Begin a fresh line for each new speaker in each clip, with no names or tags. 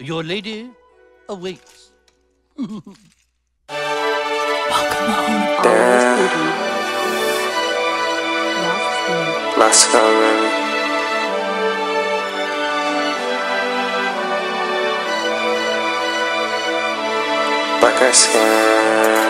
Your lady awaits.
Damn. Let's go, baby. Black skin.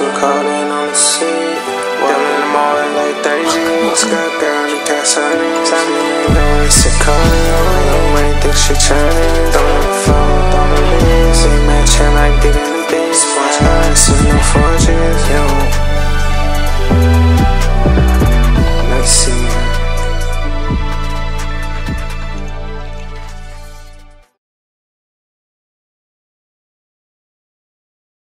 with caught in on the sea. Down in the morning like 30 G's, got girl in the gas on me. Tell me you know it's a calling, you might think she trying,